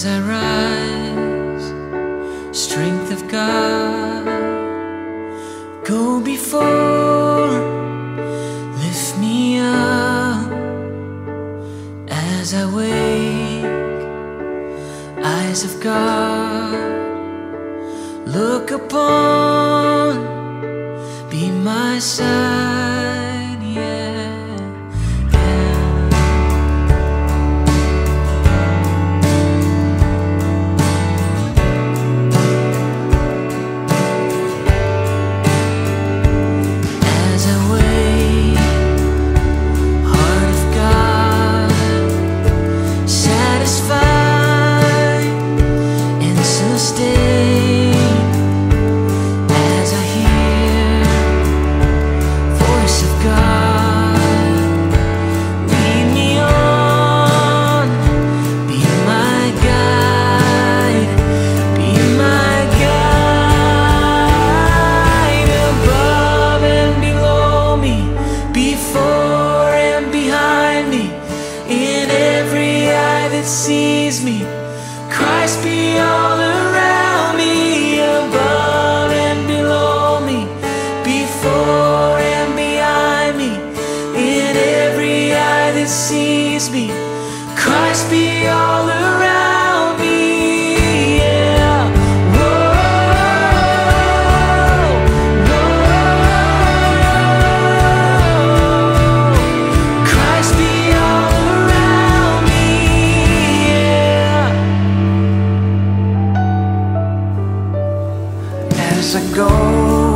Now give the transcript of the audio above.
as I rise, strength of God, go before, lift me up as I wake, eyes of God, look upon, be my side, Christ be all around me, above and below me, before and behind me, in every eye that sees me. Christ be all around As I go